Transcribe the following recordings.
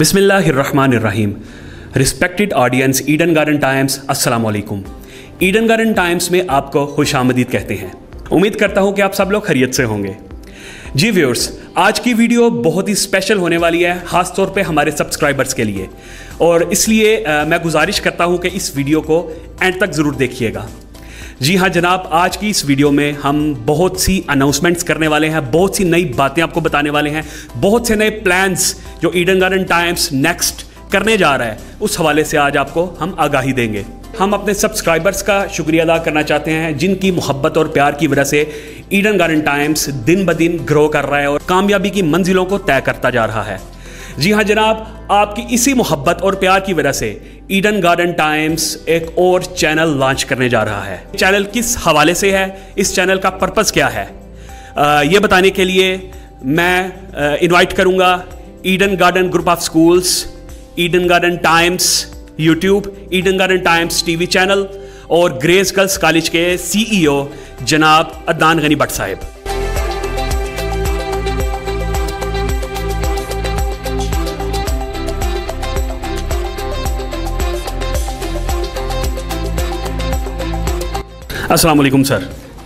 بسم اللہ الرحمن الرحیم respected audience Eden Garden Times السلام علیکم ایڈن گارڈن ٹائمز میں آپ کو خوش آمدید کہتے ہیں. امید کرتا ہوں کہ آپ سب لوگ خرید سے ہوں گے. جی ویورز آج کی ویڈیو بہت ہی اسپیشل ہونے والی ہے، خاص طور پہ ہمارے سبسکرائبرز کے لیے. اور اس لیے میں گزارش کرتا ہوں کہ اس ویڈیو کو اینڈ تک ضرور دیکھیے گا. جی ہاں جناب، آج کی اس ویڈیو میں ہم بہت سی اناؤنسمنٹس کرنے والے ہیں، بہت سی نئی باتیں آپ کو بتانے والے ہیں، بہت سے نئے پلانز جو ایڈن گارڈن ٹائمز نیکسٹ کرنے جا رہا ہے، اس حوالے سے آج آپ کو ہم آگاہی دیں گے۔ ہم اپنے سبسکرائبرز کا شکریہ ادا کرنا چاہتے ہیں، جن کی محبت اور پیار کی وجہ سے ایڈن گارڈن ٹائمز دن بدن گرو کر رہا ہے اور کامیابی کی منزلوں کو طے کرتا جا رہا ہے۔ جی ہاں جناب، آپ کی اسی محبت اور پیار کی وجہ سے ایڈن گارڈن ٹائمز ایک اور چینل لانچ کرنے جا رہا ہے۔ چینل کس حوالے سے ہے؟ اس چینل کا پرپس کیا ہے؟ یہ بتانے کے لیے میں انوائٹ کروں گا Eden Garden group of schools, Eden Garden Times YouTube, Eden Garden Times T V channel اور گریز گرلس کالج کے سی ای او جناب ادان غنی بٹ صاحب۔ السلام علیکم سر۔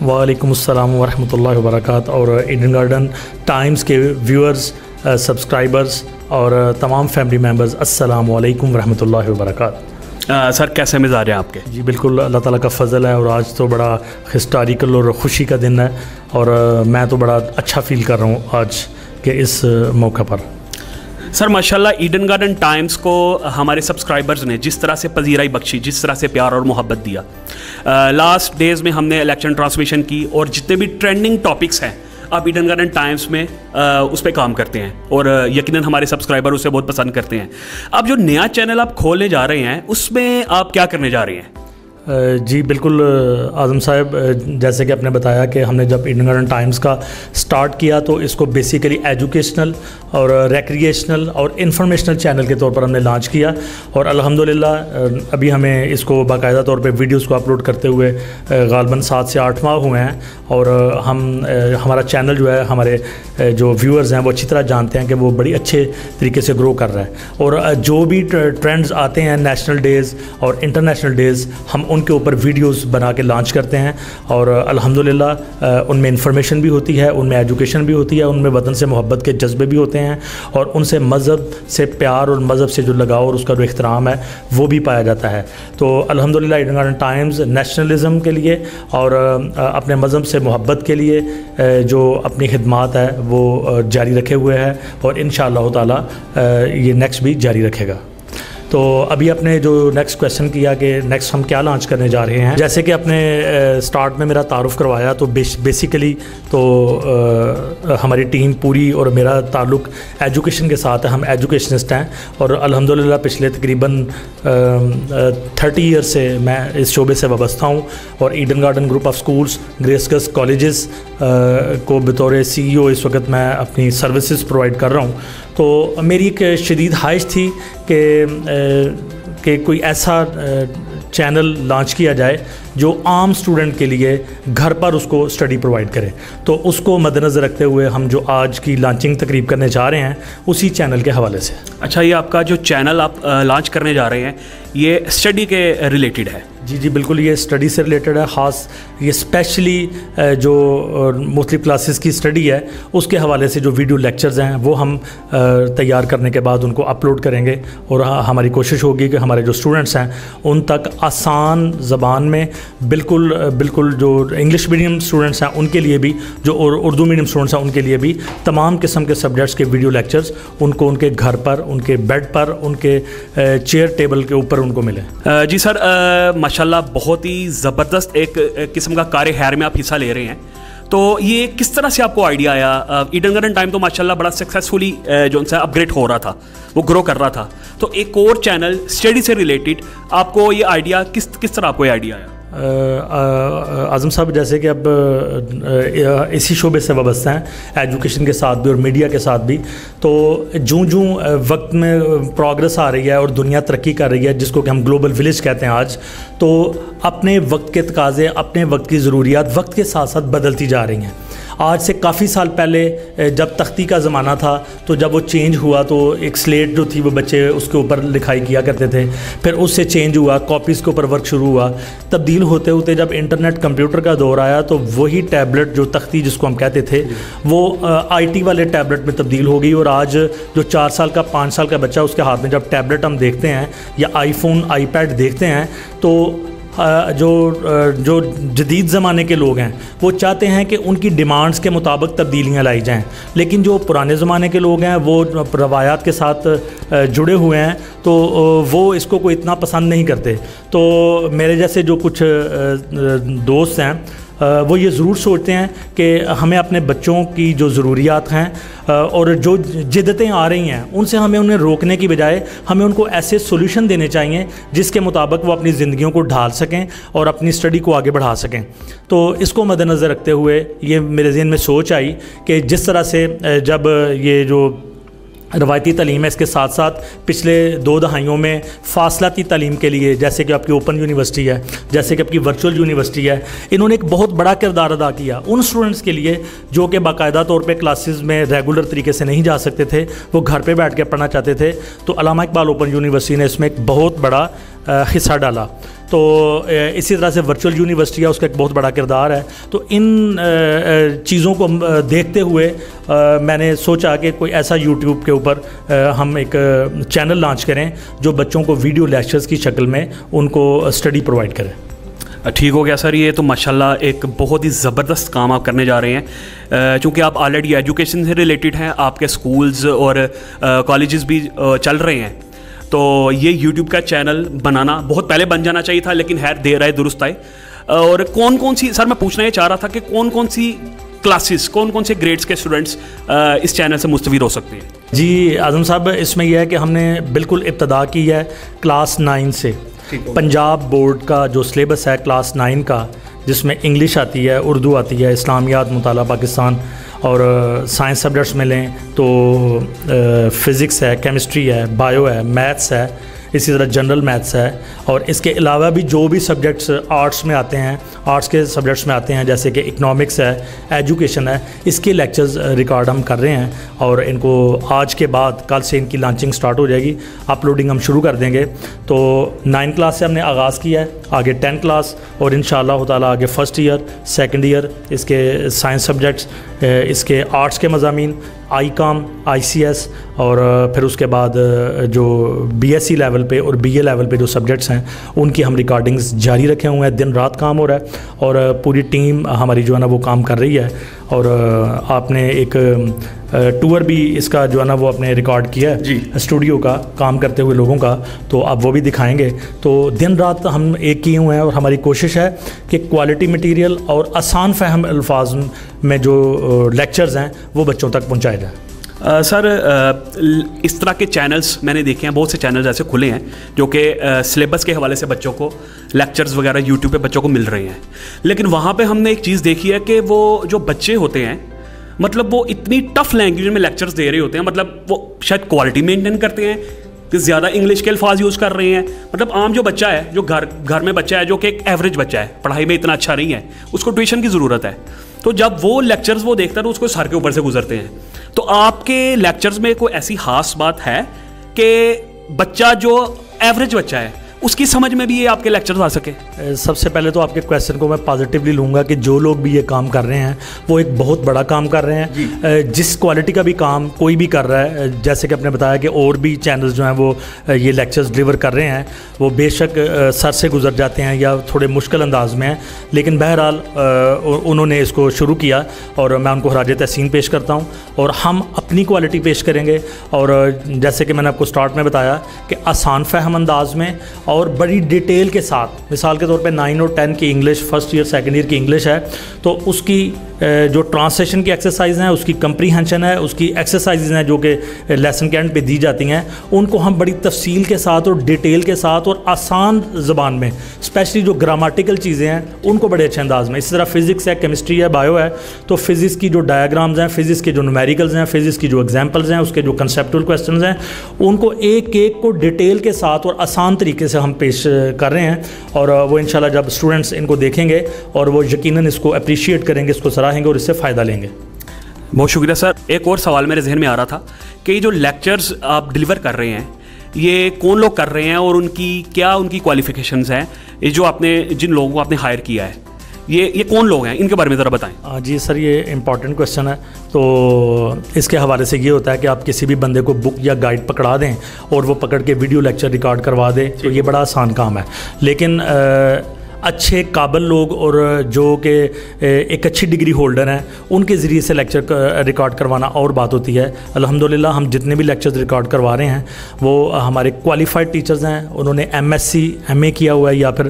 وعلیکم السلام ورحمۃ اللہ وبرکاتہ۔ اور ایڈن گارڈن ٹائمز کے ویورز سبسکرائبرز اور تمام فیملی ممبرز السلام علیکم ورحمۃ اللہ وبرکاتہ۔ سر کیسے مزاج ہیں آپ کے؟ جی بالکل اللہ تعالیٰ کا فضل ہے اور آج تو بڑا ہسٹاریکل اور خوشی کا دن ہے۔ اور میں تو بڑا اچھا فیل کر رہا ہوں آج کے اس موقع پر۔ سر، ماشاءاللہ، ایڈن گارڈن ٹائمز کو ہمارے سبسکرائبرز نے جس طرح سے پذیرائی بخشی، جس طرح سے پیار اور محبت دیا۔ لاسٹ ڈیز میں ہم نے الیکشن ٹرانسمیشن کی اور جتنے بھی ٹرینڈنگ ٹاپکس ہیں آپ ایڈن گارڈن ٹائمز میں اس پہ کام کرتے ہیں اور یقیناً ہمارے سبسکرائبر اسے بہت پسند کرتے ہیں۔ اب جو نیا چینل آپ کھولنے جا رہے ہیں، اس میں آپ کیا کرنے جا رہے ہیں؟ جی بالکل اعظم صاحب جیسے کہ آپ نے بتایا کہ ہم نے جب انڈین گارڈن ٹائمز کا سٹارٹ کیا تو اس کو بیسیکلی ایجوکیشنل اور ریکریشنل اور انفارمیشنل چینل کے طور پر ہم نے لانچ کیا اور الحمدللہ ابھی ہمیں اس کو باقاعدہ طور پہ ویڈیوز کو اپلوڈ کرتے ہوئے غالباً سات سے آٹھ ماہ ہوئے ہیں اور ہم ہمارا چینل جو ہے، ہمارے جو ویورز ہیں وہ اچھی طرح جانتے ہیں کہ وہ بڑی اچھے طریقے سے گرو کر رہا ہے اور جو بھی ٹرینڈز آتے ہیں نیشنل ڈیز اور انٹرنیشنل ڈیز ہم ان ان کے اوپر ویڈیوز بنا کے لانچ کرتے ہیں اور الحمدللہ ان میں انفارمیشن بھی ہوتی ہے، ان میں ایجوکیشن بھی ہوتی ہے، ان میں وطن سے محبت کے جذبے بھی ہوتے ہیں اور ان سے مذہب سے پیار اور مذہب سے جو لگاؤ اور اس کا جو احترام ہے وہ بھی پایا جاتا ہے۔ تو الحمدللہ، ایڈن گارڈن ٹائمز نیشنلزم کے لیے اور اپنے مذہب سے محبت کے لیے جو اپنی خدمات ہے وہ جاری رکھے ہوئے ہے اور ان شاء اللہ تعالیٰ یہ نیکسٹ بھی جاری رکھے گا۔ تو ابھی اپنے جو نیکسٹ کویشچن کیا کہ نیکسٹ ہم کیا لانچ کرنے جا رہے ہیں؟ جیسے کہ اپنے سٹارٹ میں میرا تعارف کروایا تو بیسیکلی تو ہماری ٹیم پوری اور میرا تعلق ایجوکیشن کے ساتھ ہے۔ ہم ایجوکیشنسٹ ہیں اور الحمدللہ پچھلے تقریباً تھرٹی ایئر سے میں اس شعبے سے وابستہ ہوں اور Eden Garden group of schools Grace colleges کو بطور سی ای او اس وقت میں اپنی سروسز پرووائڈ کر رہا ہوں۔ تو میری ایک شدید خواہش تھی کہ کہ کوئی ایسا چینل لانچ کیا جائے جو عام اسٹوڈنٹ کے لیے گھر پر اس کو اسٹڈی پرووائڈ کرے۔ تو اس کو مد نظر رکھتے ہوئے ہم جو آج کی لانچنگ تقریب کرنے جا رہے ہیں، اسی چینل کے حوالے سے۔ اچھا یہ آپ کا جو چینل آپ لانچ کرنے جا رہے ہیں، یہ اسٹڈی کے ریلیٹڈ ہے۔ جی جی بالکل یہ اسٹڈی سے ریلیٹڈ ہے، خاص یہ اسپیشلی جو مختلف کلاسز کی اسٹڈی ہے، اس کے حوالے سے جو ویڈیو لیکچرز ہیں، وہ ہم تیار کرنے کے بعد ان کو اپلوڈ کریں گے اور ہماری کوشش ہوگی کہ ہمارے جو اسٹوڈنٹس ہیں، ان تک آسان زبان میں بالکل بالکل جو انگلش میڈیم اسٹوڈنٹس ہیں، ان کے لیے بھی، جو اردو میڈیم اسٹوڈنٹس ہیں، ان کے لیے بھی تمام قسم کے سبجیکٹس کے ویڈیو لیکچرز ان کو ان کے گھر پر، ان کے بیڈ پر، ان کے چیئر ٹیبل کے اوپر ان کو ملیں۔ جی سر ماشاء اللہ بہت ہی زبردست ایک قسم کا کار خیر میں آپ حصہ لے رہے ہیں۔ تو یہ کس طرح سے آپ کو آئیڈیا آیا؟ ایڈن گارڈن ٹائم تو ماشاء اللہ بڑا سکسیزفلی جو ان سے اپ گریڈ ہو رہا تھا، وہ گرو کر رہا تھا۔ تو ایک اور چینل اسٹڈی سے ریلیٹڈ آپ کو یہ آئیڈیا کس کس طرح آپ کو یہ آئیڈیا آیا؟ اعظم صاحب، جیسے کہ اب اسی شعبے سے وابستہ ہیں، ایجوکیشن کے ساتھ بھی اور میڈیا کے ساتھ بھی۔ تو جوں جوں وقت میں پروگرس آ رہی ہے اور دنیا ترقی کر رہی ہے، جس کو کہ ہم گلوبل ولیج کہتے ہیں آج، تو اپنے وقت کے تقاضے، اپنے وقت کی ضروریات وقت کے ساتھ ساتھ بدلتی جا رہی ہیں۔ آج سے کافی سال پہلے جب تختی کا زمانہ تھا، تو جب وہ چینج ہوا تو ایک سلیٹ جو تھی وہ بچے اس کے اوپر لکھائی کیا کرتے تھے۔ پھر اس سے چینج ہوا کاپیز کے اوپر ورک شروع ہوا۔ تبدیل ہوتے ہوتے جب انٹرنیٹ کمپیوٹر کا دور آیا تو وہی ٹیبلٹ جو تختی جس کو ہم کہتے تھے، وہ آئی ٹی والے ٹیبلٹ میں تبدیل ہو گئی۔ اور آج جو چار سال کا، پانچ سال کا بچہ اس کے ہاتھ میں جب ٹیبلٹ ہم دیکھتے ہیں یا آئی فون آئی پیڈ دیکھتے ہیں، تو جو جو جدید زمانے کے لوگ ہیں، وہ چاہتے ہیں کہ ان کی ڈیمانڈز کے مطابق تبدیلیاں لائی جائیں۔ لیکن جو پرانے زمانے کے لوگ ہیں، وہ روایات کے ساتھ جڑے ہوئے ہیں، تو وہ اس کو کوئی اتنا پسند نہیں کرتے۔ تو میرے جیسے جو کچھ دوست ہیں وہ یہ ضرور سوچتے ہیں کہ ہمیں اپنے بچوں کی جو ضروریات ہیں اور جو جدتیں آ رہی ہیں، ان سے ہمیں انہیں روکنے کی بجائے ہمیں ان کو ایسے سولوشن دینے چاہیے جس کے مطابق وہ اپنی زندگیوں کو ڈھال سکیں اور اپنی اسٹڈی کو آگے بڑھا سکیں۔ تو اس کو مد نظر رکھتے ہوئے یہ میرے ذہن میں سوچ آئی کہ جس طرح سے جب یہ جو روایتی تعلیم ہے۔ اس کے ساتھ ساتھ پچھلے دو دہائیوں میں فاصلاتی تعلیم کے لیے، جیسے کہ آپ کی اوپن یونیورسٹی ہے، جیسے کہ آپ کی ورچوئل یونیورسٹی ہے، انہوں نے ایک بہت بڑا کردار ادا کیا۔ ان اسٹوڈنٹس کے لیے جو کہ باقاعدہ طور پہ کلاسز میں ریگولر طریقے سے نہیں جا سکتے تھے، وہ گھر پہ بیٹھ کے پڑھنا چاہتے تھے۔ تو علامہ اقبال اوپن یونیورسٹی نے اس میں ایک بہت بڑا حصہ ڈالا۔ تو اسی طرح سے ورچوئل یونیورسٹی ہے، اس کا ایک بہت بڑا کردار ہے۔ تو ان چیزوں کو دیکھتے ہوئے میں نے سوچا کہ کوئی ایسا یوٹیوب کے اوپر ہم ایک چینل لانچ کریں جو بچوں کو ویڈیو لیکچرز کی شکل میں ان کو اسٹڈی پرووائڈ کریں ٹھیک ہو گیا سر، یہ تو ماشاءاللہ ایک بہت ہی زبردست کام آپ کرنے جا رہے ہیں۔ چونکہ آپ آلریڈی ایجوکیشن سے ریلیٹڈ ہیں، آپ کے سکولز اور کالجز بھی چل رہے ہیں۔ تو یہ یوٹیوب کا چینل بنانا بہت پہلے بن جانا چاہیے تھا لیکن خیر دیر آئے درست آئے۔ اور کون کون سی سر میں پوچھنا یہ چاہ رہا تھا کہ کون کون سی کلاسز کون کون سے گریڈس کے اسٹوڈنٹس اس چینل سے مستفید ہو سکتے ہیں؟ جی اعظم صاحب اس میں یہ ہے کہ ہم نے بالکل ابتدا کی ہے کلاس نائن سے۔ پنجاب بورڈ کا جو سلیبس ہے کلاس نائن کا جس میں انگلش آتی ہے اردو آتی ہے اسلامیات مطالعہ پاکستان اور سائنس سبجیکٹس میں لیں تو فزکس ہے کیمسٹری ہے بایو ہے میتھس ہے، اسی طرح جنرل میتھس ہے۔ اور اس کے علاوہ بھی جو بھی سبجیکٹس آرٹس میں آتے ہیں آرٹس کے سبجیکٹس میں آتے ہیں، جیسے کہ اکنامکس ہے ایجوکیشن ہے، اس کے لیکچرز ریکارڈ ہم کر رہے ہیں۔ اور ان کو آج کے بعد، کل سے ان کی لانچنگ سٹارٹ ہو جائے گی اپلوڈنگ ہم شروع کر دیں گے۔ تو نائن کلاس سے ہم نے آغاز کیا ہے، آگے ٹین کلاس اور ان شاء اللہ تعالیٰ آگے فرسٹ ایئر سیکنڈ ایئر اس کے سائنس سبجیکٹس اس کے آرٹس کے مضامین، آئی کام، آئی سی ایس اور پھر اس کے بعد جو بی ایس سی لیول پہ اور بی اے لیول پہ جو سبجیکٹس ہیں، ان کی ہم ریکارڈنگز جاری رکھے ہوئے ہیں۔ دن رات کام ہو رہا ہے اور پوری ٹیم ہماری جو ہے نا وہ کام کر رہی ہے۔ اور آپ نے ایک ٹور بھی اس کا جو ہے نا وہ اپنے ریکارڈ کیا ہے جی۔ اسٹوڈیو کا کام کرتے ہوئے لوگوں کا تو آپ وہ بھی دکھائیں گے۔ تو دن رات ہم ایک کیے ہوئے ہیں اور ہماری کوشش ہے کہ کوالٹی مٹیریل اور آسان فہم الفاظ میں جو لیکچرز ہیں وہ بچوں تک پہنچائے جائیں۔ سر اس طرح کے چینلز میں نے دیکھے ہیں، بہت سے چینلز ایسے کھلے ہیں جو کہ سلیبس کے حوالے سے بچوں کو لیکچرز وغیرہ یوٹیوب پہ بچوں کو مل رہے ہیں۔ لیکن وہاں پہ ہم نے ایک چیز دیکھی ہے کہ وہ جو بچے ہوتے ہیں مطلب وہ اتنی ٹف لینگویج میں لیکچرز دے رہے ہوتے ہیں مطلب وہ شاید کوالٹی مینٹین کرتے ہیں کہ زیادہ انگلش کے الفاظ یوز کر رہے ہیں۔ مطلب عام جو بچہ ہے، جو گھر گھر میں بچہ ہے، جو کہ ایک ایوریج بچہ ہے، پڑھائی میں اتنا اچھا نہیں ہے، اس کو ٹیوشن کی ضرورت ہے۔ تو جب وہ لیکچرز وہ دیکھتا ہے تو اس کو سر کے اوپر سے گزرتے ہیں۔ تو آپ کے لیکچرز میں کوئی ایسی خاص بات ہے کہ بچہ جو ایوریج بچہ ہے اس کی سمجھ میں بھی یہ آپ کے لیکچرز آ سکے؟ سب سے پہلے تو آپ کے کویشچن کو میں پازیٹیولی لوں گا کہ جو لوگ بھی یہ کام کر رہے ہیں وہ ایک بہت بڑا کام کر رہے ہیں۔ جی۔ جس کوالٹی کا بھی کام کوئی بھی کر رہا ہے جیسے کہ آپ نے بتایا کہ اور بھی چینلز جو ہیں وہ یہ لیکچرز ڈلیور کر رہے ہیں وہ بے شک سر سے گزر جاتے ہیں یا تھوڑے مشکل انداز میں ہیں۔ لیکن بہرحال انہوں نے اس کو شروع کیا اور میں ان کو حراج تحسین پیش کرتا ہوں اور ہم اپنی کوالٹی پیش کریں گے۔ اور جیسے کہ میں نے آپ کو سٹارٹ میں بتایا کہ آسان فہم انداز میں اور بڑی ڈیٹیل کے ساتھ، مثال کے طور پہ نائن اور ٹین کی English, first year, second year کی انگلش ہے، تو اس کی جو ٹرانسلیشن کی ایکسرسائز ہیں، اس کی کمپریہنشن ہے، اس کی ایکسرسائز ہیں جو کہ لیسن کے اینڈ پہ دی جاتی ہیں، ان کو ہم بڑی تفصیل کے ساتھ اور ڈیٹیل کے ساتھ اور آسان زبان میں اسپیشلی جو گراماٹیکل چیزیں ہیں، ان کو بڑے اچھے انداز میں۔ اسی طرح فزکس ہے کیمسٹری ہے بایو ہے، تو فزکس کی جو ڈایاگرامز ہیں فزکس کے جو نومیریکلز ہیں فزکس کی جو ایگزامپلز ہیں، اس کے جو کنسیپٹول کویسچنز ہیں، ان کو ایک ایک کو ڈیٹیل کے ساتھ اور آسان طریقے سے ہم پیش کر رہے ہیں۔ اور وہ انشاءاللہ جب اسٹوڈنٹس ان کو دیکھیں گے اور وہ یقیناً اس کو اپریشیٹ کریں گے، اس کو سراہ رہیں گے اور اس سے فائدہ لیں گے۔ بہت شکریہ سر۔ ایک اور سوال میرے ذہن میں آ رہا تھا کہ یہ جو لیکچرز آپ ڈلیور کر رہے ہیں یہ کون لوگ کر رہے ہیں اور ان کی کیا ان کی کوالیفیکیشنز ہیں؟ یہ جو آپ نے جن لوگوں کو آپ نے ہائر کیا ہے یہ یہ کون لوگ ہیں؟ ان کے بارے میں ذرا بتائیں۔ جی سر یہ امپورٹنٹ کوشچن ہے۔ تو اس کے حوالے سے یہ ہوتا ہے کہ آپ کسی بھی بندے کو بک یا گائیڈ پکڑا دیں اور وہ پکڑ کے ویڈیو لیکچر ریکارڈ کروا دیں تو یہ بڑا آسان کام ہے۔ لیکن اچھے قابل لوگ اور جو کہ ایک اچھی ڈگری ہولڈر ہیں، ان کے ذریعے سے لیکچر ریکارڈ کروانا اور بات ہوتی ہے۔ الحمدللہ، ہم جتنے بھی لیکچرز ریکارڈ کروا رہے ہیں، وہ ہمارے کوالیفائڈ ٹیچرز ہیں۔ انہوں نے M S C M A کیا ہوا ہے، یا پھر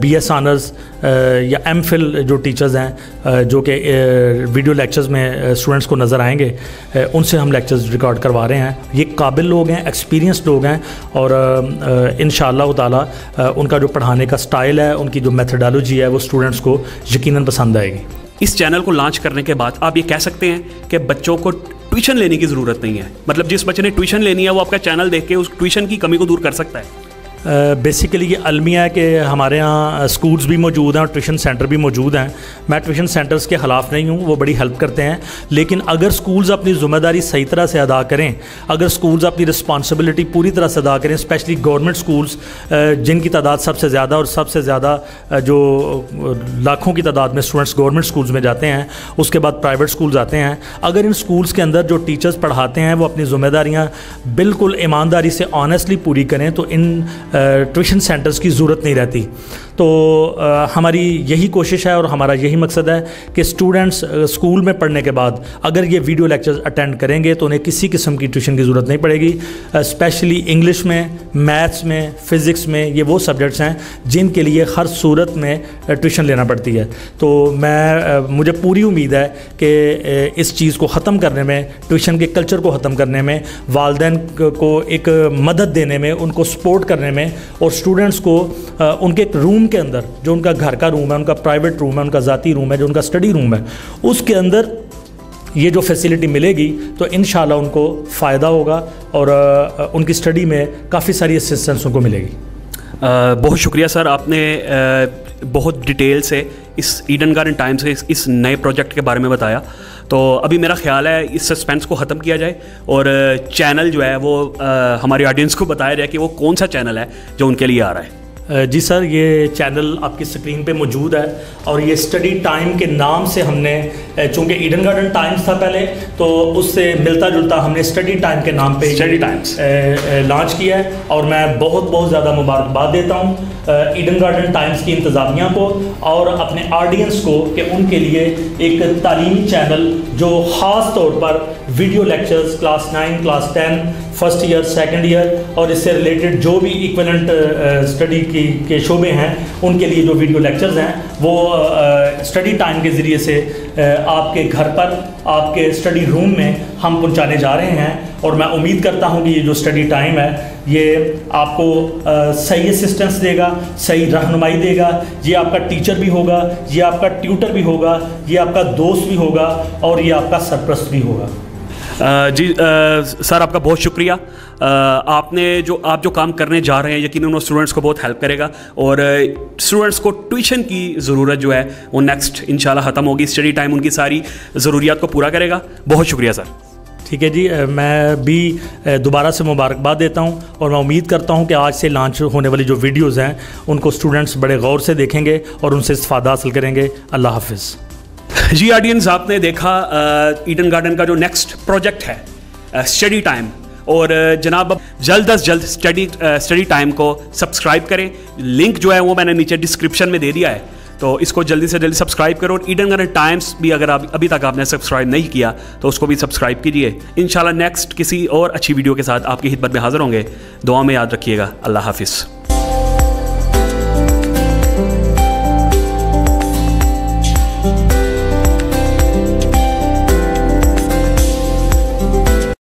بی ایس آنرز یا ایم فل جو ٹیچرز ہیں جو کہ ویڈیو لیکچرز میں اسٹوڈنٹس کو نظر آئیں گے ان سے ہم لیکچرز ریکارڈ کروا رہے ہیں۔ یہ قابل لوگ ہیں ایکسپیرینس لوگ ہیں اور ان شاء اللہ تعالیٰ ان کا جو پڑھانے کا سٹائل ہے، ان کی جو میتھڈالوجی ہے وہ اسٹوڈنٹس کو یقیناً پسند آئے گی۔ اس چینل کو لانچ کرنے کے بعد آپ یہ کہہ سکتے ہیں کہ بچوں کو ٹیوشن لینے کی ضرورت نہیں ہے۔ مطلب جس بچے نے ٹیوشن لینی ہے وہ آپ کا چینل دیکھ کے اس ٹیوشن کی کمی کو دور کر سکتا ہے۔ Uh, بیسیکلی یہ المیہ ہے کہ ہمارے یہاں uh, اسکولس بھی موجود ہیں اور ٹیوشن سینٹر بھی موجود ہیں۔ میں ٹیوشن سینٹرز کے خلاف نہیں ہوں، وہ بڑی ہیلپ کرتے ہیں۔ لیکن اگر اسکولز اپنی ذمہ داری صحیح طرح سے ادا کریں، اگر اسکولز اپنی رسپانسبلٹی پوری طرح سے ادا کریں اسپیشلی گورنمنٹ اسکولس جن کی تعداد سب سے زیادہ اور سب سے زیادہ uh, جو لاکھوں کی تعداد میں اسٹوڈنٹس گورنمنٹ اسکولس میں جاتے ہیں، اس کے بعد پرائیویٹ اسکولز آتے ہیں۔ اگر ان اسکولس کے اندر جو ٹیچرز پڑھاتے ہیں، وہ اپنی ذمہ داریاں بالکل ایمانداری سے آنیسٹلی پوری کریں، تو ان ٹیوشن سینٹرز کی ضرورت نہیں رہتی۔ تو ہماری یہی کوشش ہے اور ہمارا یہی مقصد ہے کہ اسٹوڈنٹس اسکول میں پڑھنے کے بعد اگر یہ ویڈیو لیکچرز اٹینڈ کریں گے تو انہیں کسی قسم کی ٹیوشن کی ضرورت نہیں پڑے گی اسپیشلی انگلش میں میتھس میں فزکس میں، یہ وہ سبجیکٹس ہیں جن کے لیے ہر صورت میں ٹیوشن لینا پڑتی ہے۔ تو میں مجھے پوری امید ہے کہ اس چیز کو ختم کرنے میں ٹیوشن کے کلچر کو ختم کرنے میں، والدین کو ایک مدد دینے میں، ان کو سپورٹ کرنے میں اور اسٹوڈنٹس کو ان کے ایک روم کے اندر جو ان کا گھر کا روم ہے، ان کا پرائیویٹ روم ہے، ان کا ذاتی روم ہے، جو ان کا اسٹڈی روم ہے، اس کے اندر یہ جو فیسلٹی ملے گی، تو انشاءاللہ ان کو فائدہ ہوگا اور ان کی اسٹڈی میں کافی ساری اسسٹنس ان کو ملے گی۔ بہت شکریہ سر، آپ نے بہت ڈیٹیل سے اس ایڈن گارڈن ٹائم سے اس نئے پروجیکٹ کے بارے میں بتایا۔ تو ابھی میرا خیال ہے اس سسپینس کو ختم کیا جائے اور چینل جو ہے وہ ہماری آڈینس کو بتایا جائے کہ وہ کون سا چینل ہے جو ان کے لیے آ رہا ہے۔ جی سر یہ چینل آپ کی سکرین پہ موجود ہے اور یہ اسٹڈی ٹائم کے نام سے ہم نے چونکہ ایڈن گارڈن ٹائمز تھا پہلے تو اس سے ملتا جلتا ہم نے اسٹڈی ٹائم کے نام پہ اسٹڈی ٹائمس لانچ کیا ہے اور میں بہت بہت زیادہ مبارکباد دیتا ہوں۔ ایڈن گارڈن ٹائمز کی انتظامیہ کو اور اپنے آڈینس کو کہ ان کے لیے ایک تعلیمی چینل جو خاص طور پر video lectures class nine class ten first year second year اور اس سے ریلیٹڈ جو بھی ایکولنٹ اسٹڈی کی، کے شعبے ہیں، ان کے لیے جو ویڈیو لیکچرز ہیں، وہ اسٹڈی ٹائم کے ذریعے سے آپ کے گھر پر، آپ کے اسٹڈی روم میں ہم پہنچانے جا رہے ہیں اور میں امید کرتا ہوں کہ یہ جو اسٹڈی ٹائم ہے یہ آپ کو صحیح اسسٹنس دے گا، صحیح رہنمائی دے گا، یہ آپ کا ٹیچر بھی ہوگا، یہ آپ کا ٹیوٹر بھی ہوگا، یہ آپ کا دوست بھی ہوگا اور یہ آپ کا سرپرست بھی ہوگا۔ جی سر، آپ کا بہت شکریہ۔ آپ نے جو، آپ جو کام کرنے جا رہے ہیں، یقیناً وہ اسٹوڈنٹس کو بہت ہیلپ کرے گا۔ اور اسٹوڈنٹس کو ٹیوشن کی ضرورت جو ہے، وہ نیکسٹ انشاءاللہ ختم ہوگی۔ اسٹڈی ٹائم ان کی ساری ضروریات کو پورا کرے گا۔ بہت شکریہ، سر۔ ٹھیک ہے جی میں بھی دوبارہ سے مبارکباد دیتا ہوں اور میں امید کرتا ہوں کہ آج سے لانچ ہونے والی جو ویڈیوز ہیں، ان کو اسٹوڈنٹس بڑے غور سے دیکھیں گے اور ان سے استفادہ حاصل کریں گے۔ اللہ حافظ۔ جی آڈینس آپ نے دیکھا ایڈن گارڈن کا جو نیکسٹ پروجیکٹ ہے اسٹڈی ٹائم اور جناب جلد از جلد اسٹڈی اسٹڈی ٹائم کو سبسکرائب کریں۔ لنک جو ہے وہ میں نے نیچے ڈسکرپشن میں دے دیا ہے۔ تو اس کو جلدی سے جلدی سبسکرائب کرو اور ایڈن گارڈن ٹائمس بھی اگر آپ ابھی تک آپ نے سبسکرائب نہیں کیا تو اس کو بھی سبسکرائب کیجیے انشاءاللہ نیکسٹ کسی اور اچھی ویڈیو کے ساتھ آپ کی خدمت میں حاضر ہوں گے۔ دعا میں یاد رکھیے گا۔ اللہ حافظ۔